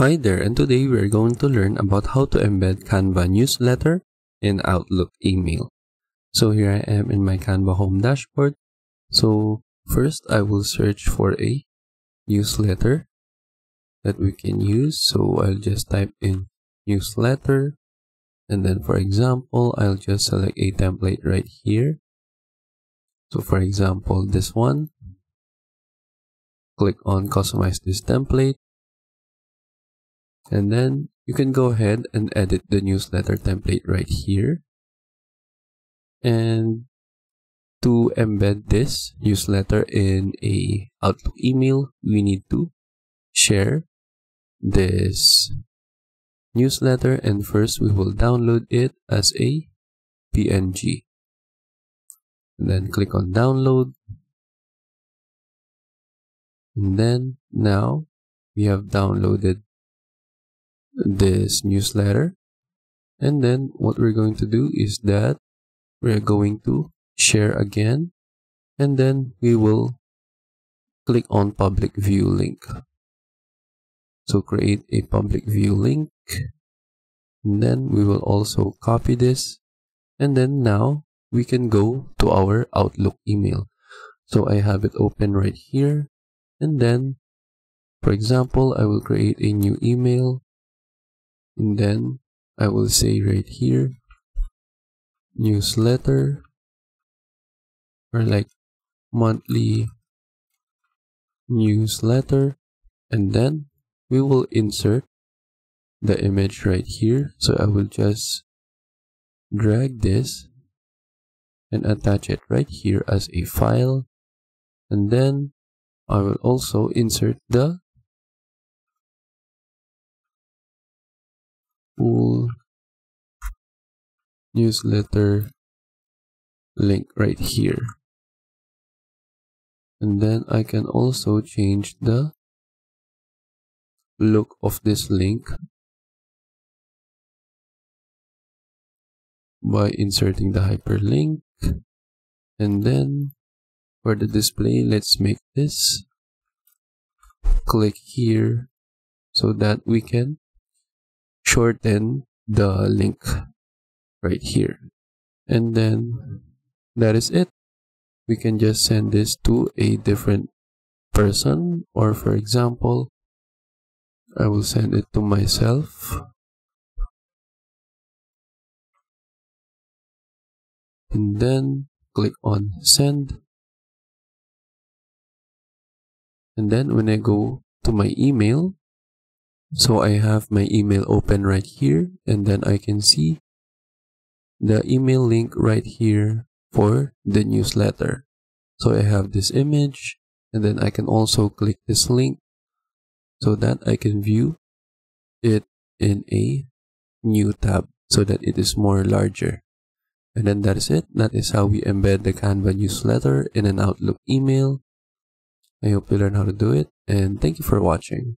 Hi there, and today we're going to learn about how to embed Canva newsletter in Outlook email. So here I am in my Canva home dashboard. So first I will search for a newsletter that we can use. So I'll just type in newsletter. And then for example, I'll just select a template right here. So for example, this one. Click on customize this template and then you can go ahead and edit the newsletter template right here. And to embed this newsletter in a Outlook email, we need to share this newsletter and first we will download it as a PNG. And then click on download. And then now we have downloaded this newsletter. And then what we're going to do is that we're going to share again. And then we will click on public view link. So create a public view link. And then we will also copy this. And then now we can go to our outlook email. So i have it open right here. And then for example i will create a new email and then I will say right here newsletter or like monthly newsletter. And then we will insert the image right here. So I will just drag this and attach it right here as a file. And then I will also insert the full newsletter link right here. And then I can also change the look of this link by inserting the hyperlink. And then for the display let's make this click here so that we can shorten the link right here. And then that is it. We can just send this to a different person. Or for example I will send it to myself. And then click on send. And then when I go to my email so I have my email open right here and then I can see the email link right here for the newsletter. So I have this image and then I can also click this link so that I can view it in a new tab so that it is more larger. And then that is it. That is how we embed the Canva newsletter in an Outlook email. I hope you learn how to do it and thank you for watching.